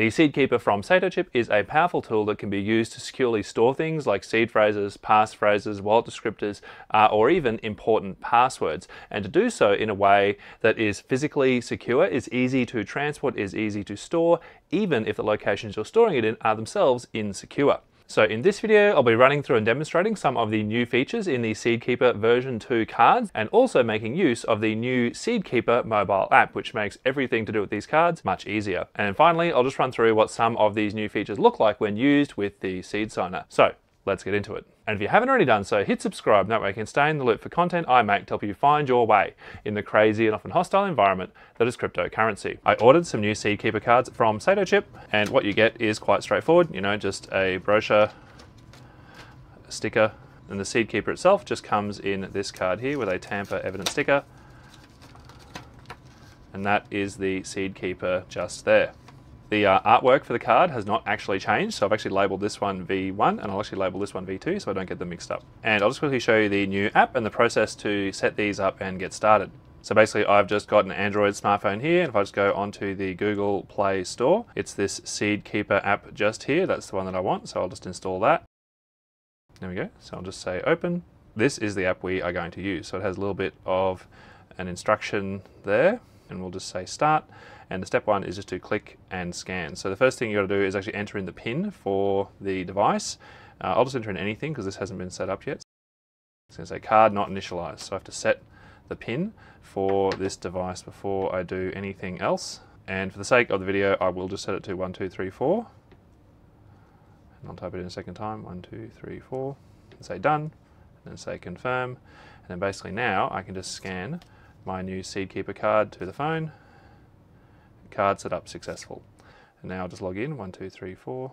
The SeedKeeper from Satochip is a powerful tool that can be used to securely store things like seed phrases, passphrases, wallet descriptors, uh, or even important passwords, and to do so in a way that is physically secure, is easy to transport, is easy to store, even if the locations you're storing it in are themselves insecure. So in this video, I'll be running through and demonstrating some of the new features in the SeedKeeper version 2 cards and also making use of the new SeedKeeper mobile app, which makes everything to do with these cards much easier. And finally, I'll just run through what some of these new features look like when used with the SeedSigner. So let's get into it. And if you haven't already done so, hit subscribe. That way you can stay in the loop for content I make to help you find your way in the crazy and often hostile environment that is cryptocurrency. I ordered some new SeedKeeper cards from Satochip, and what you get is quite straightforward. You know, just a brochure, a sticker, and the SeedKeeper itself just comes in this card here with a tamper evidence sticker. And that is the SeedKeeper just there. The uh, artwork for the card has not actually changed, so I've actually labelled this one V1 and I'll actually label this one V2 so I don't get them mixed up. And I'll just quickly show you the new app and the process to set these up and get started. So basically I've just got an Android smartphone here and if I just go onto the Google Play Store, it's this SeedKeeper app just here, that's the one that I want, so I'll just install that. There we go, so I'll just say open. This is the app we are going to use, so it has a little bit of an instruction there and we'll just say start and the step one is just to click and scan. So the first thing you got to do is actually enter in the PIN for the device. Uh, I'll just enter in anything because this hasn't been set up yet. It's going to say card not initialized. So I have to set the PIN for this device before I do anything else. And for the sake of the video, I will just set it to 1234. And I'll type it in a second time, 1234, and say done, and then say confirm. And then basically now I can just scan my new SeedKeeper card to the phone card set up successful. And now I'll just log in, one, two, three, four.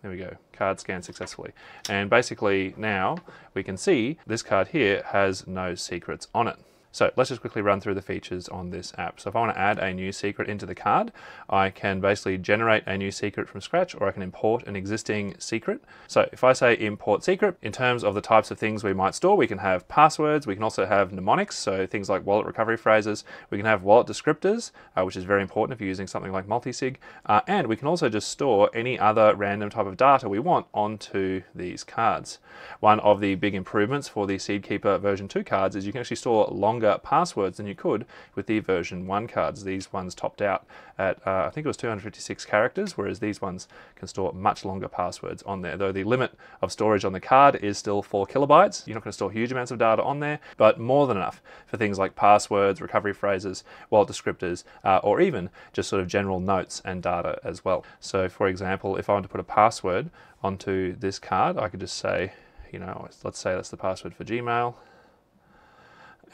There we go, card scanned successfully. And basically now we can see this card here has no secrets on it. So let's just quickly run through the features on this app. So if I want to add a new secret into the card, I can basically generate a new secret from scratch or I can import an existing secret. So if I say import secret, in terms of the types of things we might store, we can have passwords, we can also have mnemonics, so things like wallet recovery phrases, we can have wallet descriptors, uh, which is very important if you're using something like multisig, uh, and we can also just store any other random type of data we want onto these cards. One of the big improvements for the SeedKeeper version 2 cards is you can actually store longer longer passwords than you could with the version 1 cards. These ones topped out at, uh, I think it was 256 characters, whereas these ones can store much longer passwords on there. Though the limit of storage on the card is still 4 kilobytes. You're not going to store huge amounts of data on there, but more than enough for things like passwords, recovery phrases, wallet descriptors, uh, or even just sort of general notes and data as well. So for example, if I want to put a password onto this card, I could just say, you know, let's say that's the password for Gmail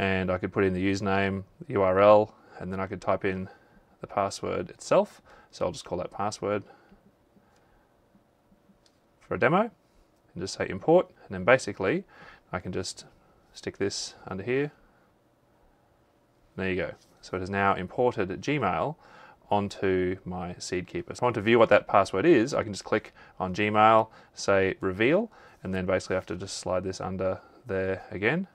and I could put in the username, the URL, and then I could type in the password itself. So I'll just call that password for a demo and just say import. And then basically I can just stick this under here. There you go. So it has now imported Gmail onto my SeedKeeper. So if I want to view what that password is, I can just click on Gmail, say reveal, and then basically I have to just slide this under there again.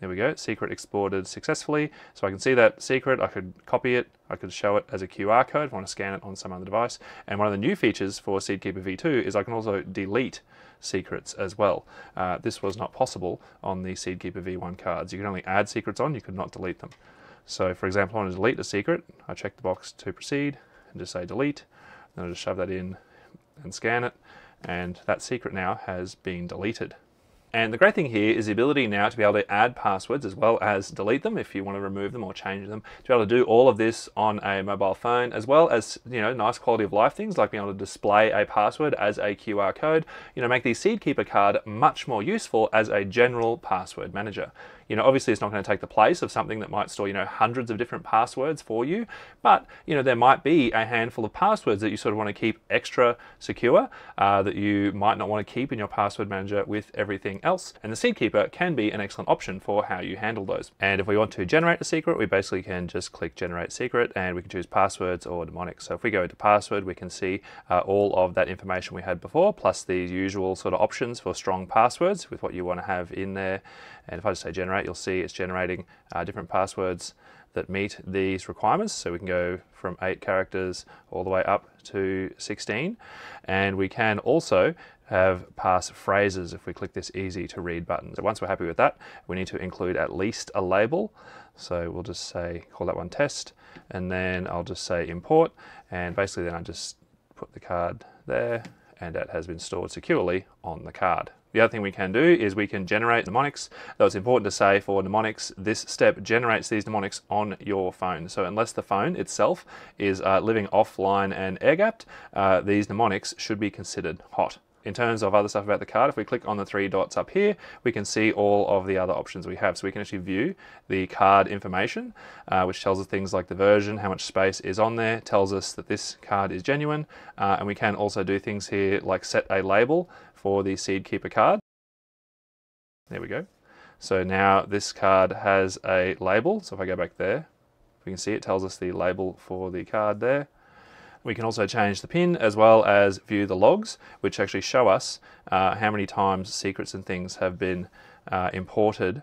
There we go, secret exported successfully. So I can see that secret, I could copy it, I could show it as a QR code if I want to scan it on some other device. And one of the new features for SeedKeeper v2 is I can also delete secrets as well. Uh, this was not possible on the SeedKeeper v1 cards. You could only add secrets on, you could not delete them. So for example, I want to delete a secret, I check the box to proceed and just say delete. Then I just shove that in and scan it. And that secret now has been deleted. And the great thing here is the ability now to be able to add passwords as well as delete them if you want to remove them or change them. To be able to do all of this on a mobile phone as well as, you know, nice quality of life things like being able to display a password as a QR code, you know, make the SeedKeeper card much more useful as a general password manager. You know, obviously it's not going to take the place of something that might store, you know, hundreds of different passwords for you, but, you know, there might be a handful of passwords that you sort of want to keep extra secure uh, that you might not want to keep in your password manager with everything else. And the SeedKeeper can be an excellent option for how you handle those. And if we want to generate a secret, we basically can just click generate secret and we can choose passwords or mnemonics. So if we go into password, we can see uh, all of that information we had before, plus the usual sort of options for strong passwords with what you want to have in there. And if I just say generate, you'll see it's generating uh, different passwords that meet these requirements. So we can go from 8 characters all the way up to 16. And we can also have pass phrases if we click this easy to read button. So once we're happy with that, we need to include at least a label. So we'll just say, call that one test, and then I'll just say import, and basically then I just put the card there, and that has been stored securely on the card. The other thing we can do is we can generate mnemonics. Though it's important to say for mnemonics, this step generates these mnemonics on your phone. So unless the phone itself is uh, living offline and air-gapped, uh, these mnemonics should be considered hot. In terms of other stuff about the card, if we click on the three dots up here, we can see all of the other options we have. So we can actually view the card information, uh, which tells us things like the version, how much space is on there, tells us that this card is genuine, uh, and we can also do things here like set a label for the SeedKeeper card. There we go. So now this card has a label. So if I go back there, we can see it tells us the label for the card there. We can also change the pin as well as view the logs, which actually show us uh, how many times secrets and things have been uh, imported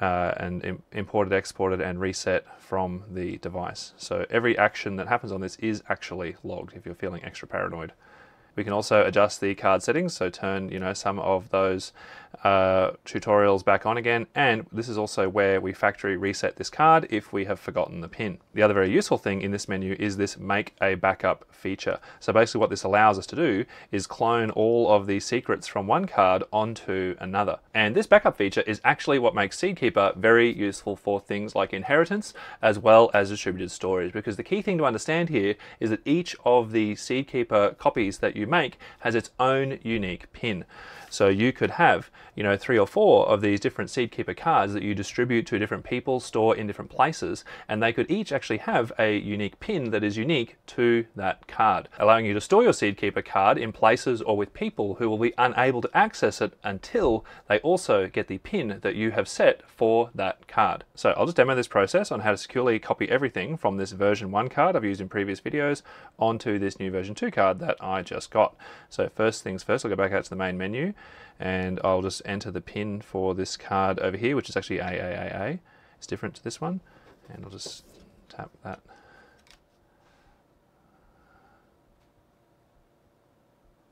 uh, and Im imported, exported, and reset from the device. So every action that happens on this is actually logged if you're feeling extra paranoid. We can also adjust the card settings, so turn you know some of those uh, tutorials back on again. And this is also where we factory reset this card if we have forgotten the pin. The other very useful thing in this menu is this make a backup feature. So basically what this allows us to do is clone all of the secrets from one card onto another. And this backup feature is actually what makes Seedkeeper very useful for things like inheritance as well as distributed storage. Because the key thing to understand here is that each of the Seedkeeper copies that you make has its own unique pin. So you could have, you know, three or four of these different Seedkeeper cards that you distribute to different people, store in different places, and they could each actually have a unique pin that is unique to that card, allowing you to store your Seedkeeper card in places or with people who will be unable to access it until they also get the pin that you have set for that card. So I'll just demo this process on how to securely copy everything from this version 1 card I've used in previous videos onto this new version 2 card that I just got. So first things first, I'll go back out to the main menu and I'll just enter the pin for this card over here, which is actually AAAA. It's different to this one, and I'll just tap that.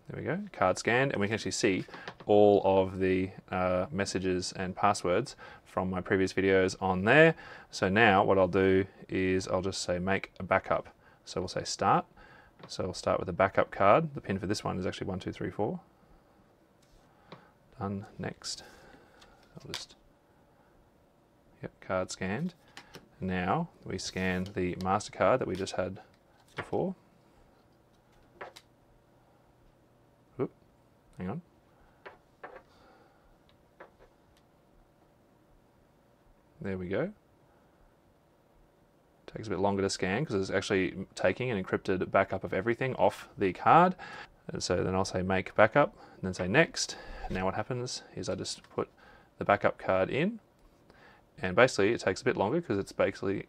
There we go, card scanned, and we can actually see all of the uh, messages and passwords from my previous videos on there. So now what I'll do is I'll just say make a backup. So we'll say start. So we'll start with a backup card. The pin for this one is actually 1234 done next. I'll just, yep, card scanned. Now we scan the master card that we just had before. Oop, hang on. There we go. Takes a bit longer to scan because it's actually taking an encrypted backup of everything off the card. And so then I'll say make backup and then say next now what happens is I just put the backup card in. And basically it takes a bit longer because it's basically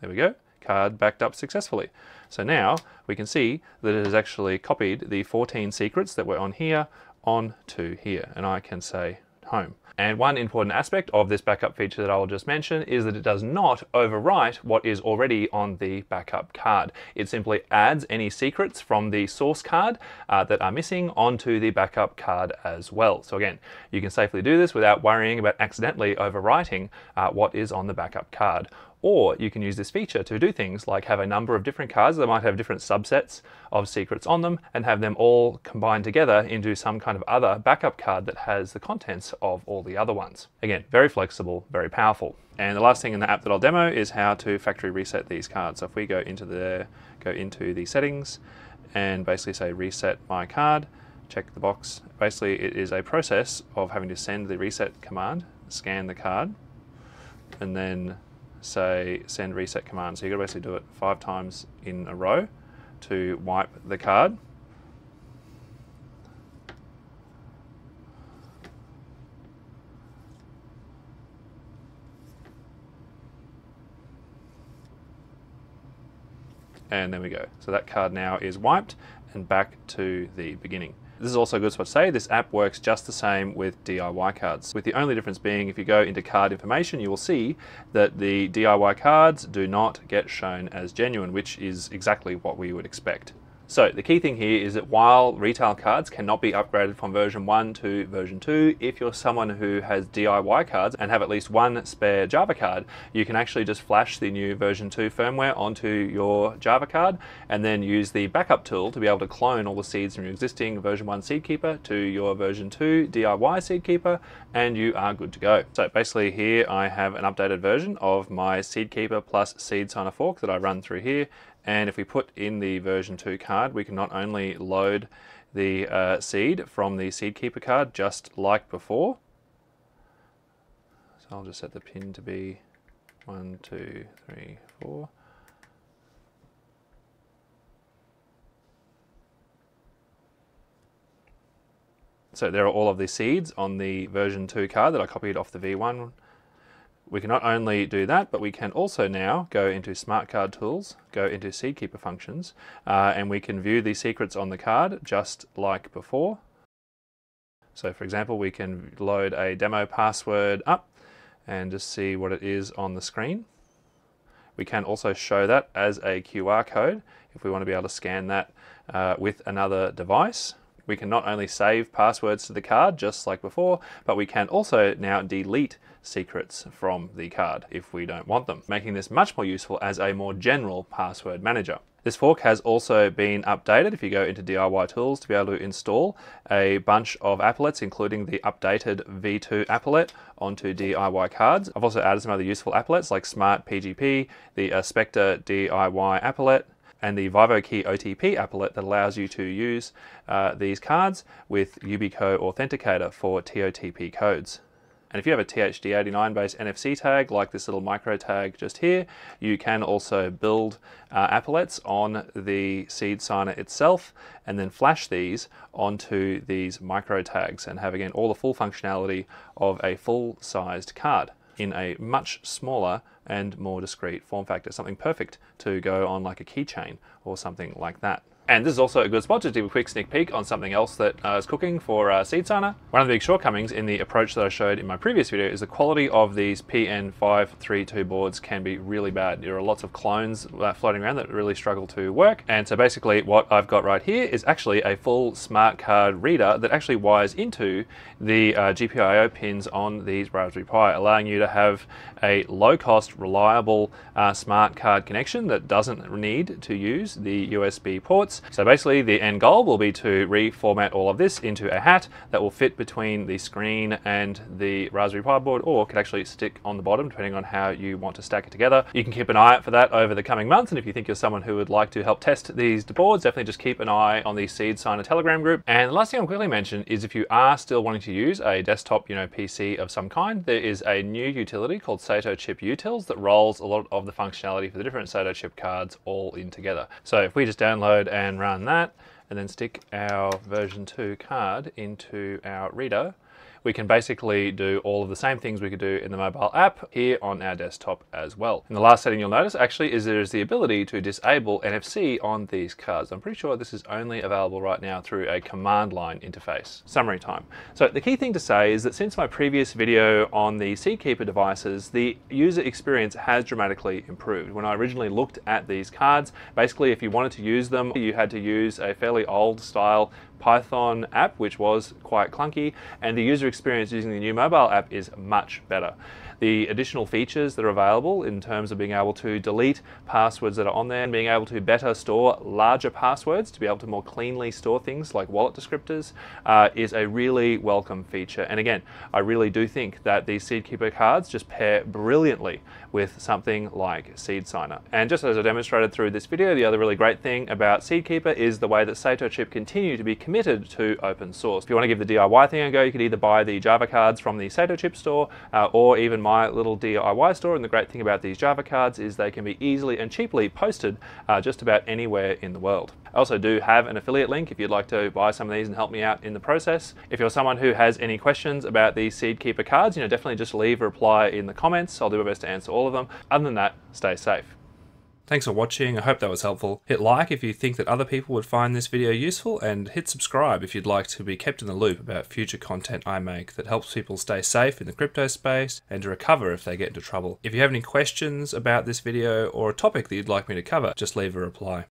there we go card backed up successfully. So now we can see that it has actually copied the 14 secrets that were on here onto here. And I can say home and one important aspect of this backup feature that I will just mention is that it does not overwrite what is already on the backup card. It simply adds any secrets from the source card uh, that are missing onto the backup card as well. So again, you can safely do this without worrying about accidentally overwriting uh, what is on the backup card. Or you can use this feature to do things like have a number of different cards that might have different subsets of secrets on them and have them all combined together into some kind of other backup card that has the contents of all the other ones. Again, very flexible, very powerful. And the last thing in the app that I'll demo is how to factory reset these cards. So if we go into the go into the settings and basically say reset my card, check the box. Basically it is a process of having to send the reset command, scan the card, and then say send reset command. So you've got to basically do it five times in a row to wipe the card. And there we go. So that card now is wiped and back to the beginning. This is also a good spot to say this app works just the same with DIY cards, with the only difference being if you go into card information, you will see that the DIY cards do not get shown as genuine, which is exactly what we would expect. So the key thing here is that while retail cards cannot be upgraded from version 1 to version 2, if you're someone who has DIY cards and have at least one spare Java card, you can actually just flash the new version 2 firmware onto your Java card and then use the backup tool to be able to clone all the seeds from your existing version 1 SeedKeeper to your version 2 DIY SeedKeeper and you are good to go. So basically here I have an updated version of my SeedKeeper plus SeedSigner fork that I run through here and if we put in the version 2 card, we can not only load the uh, seed from the SeedKeeper card just like before. So I'll just set the pin to be one, two, three, four. So there are all of the seeds on the version 2 card that I copied off the V1 we can not only do that, but we can also now go into Smart Card Tools, go into SeedKeeper functions, uh, and we can view the secrets on the card just like before. So for example, we can load a demo password up and just see what it is on the screen. We can also show that as a QR code if we want to be able to scan that uh, with another device. We can not only save passwords to the card just like before, but we can also now delete secrets from the card if we don't want them, making this much more useful as a more general password manager. This fork has also been updated if you go into DIY tools to be able to install a bunch of applets including the updated V2 applet onto DIY cards. I've also added some other useful applets like SmartPGP, the uh, Spectre DIY applet, and the VivoKey OTP applet that allows you to use uh, these cards with Yubico Authenticator for TOTP codes. And if you have a THD89 based NFC tag, like this little micro tag just here, you can also build uh, applets on the SeedSigner itself and then flash these onto these micro tags and have again all the full functionality of a full sized card in a much smaller and more discreet form factor, something perfect to go on like a keychain or something like that. And this is also a good spot to do a quick sneak peek on something else that uh, is cooking for uh, SeedSigner. One of the big shortcomings in the approach that I showed in my previous video is the quality of these PN532 boards can be really bad. There are lots of clones uh, floating around that really struggle to work. And so basically what I've got right here is actually a full smart card reader that actually wires into the uh, GPIO pins on these Raspberry Pi, allowing you to have a low cost, reliable uh, smart card connection that doesn't need to use the USB ports so basically the end goal will be to reformat all of this into a hat that will fit between the screen and the Raspberry Pi board or could actually stick on the bottom depending on how you want to stack it together. You can keep an eye out for that over the coming months and if you think you're someone who would like to help test these boards, definitely just keep an eye on the SeedSigner Telegram group. And the last thing I'll quickly mention is if you are still wanting to use a desktop, you know, PC of some kind, there is a new utility called Satochip Utils that rolls a lot of the functionality for the different Satochip cards all in together. So if we just download and and run that and then stick our version 2 card into our reader we can basically do all of the same things we could do in the mobile app here on our desktop as well. And the last setting you'll notice actually is there is the ability to disable NFC on these cards. I'm pretty sure this is only available right now through a command line interface. Summary time. So the key thing to say is that since my previous video on the Seedkeeper devices, the user experience has dramatically improved. When I originally looked at these cards, basically if you wanted to use them, you had to use a fairly old style Python app, which was quite clunky, and the user experience using the new mobile app is much better the additional features that are available in terms of being able to delete passwords that are on there and being able to better store larger passwords to be able to more cleanly store things like wallet descriptors uh, is a really welcome feature. And again, I really do think that these Seedkeeper cards just pair brilliantly with something like SeedSigner. And just as I demonstrated through this video, the other really great thing about Seedkeeper is the way that Satochip continue to be committed to open source. If you want to give the DIY thing a go, you could either buy the Java cards from the Satochip store uh, or even my little DIY store. And the great thing about these Java cards is they can be easily and cheaply posted uh, just about anywhere in the world. I also do have an affiliate link if you'd like to buy some of these and help me out in the process. If you're someone who has any questions about these Seedkeeper cards, you know, definitely just leave a reply in the comments. I'll do my best to answer all of them. Other than that, stay safe. Thanks for watching. I hope that was helpful. Hit like if you think that other people would find this video useful, and hit subscribe if you'd like to be kept in the loop about future content I make that helps people stay safe in the crypto space and to recover if they get into trouble. If you have any questions about this video or a topic that you'd like me to cover, just leave a reply.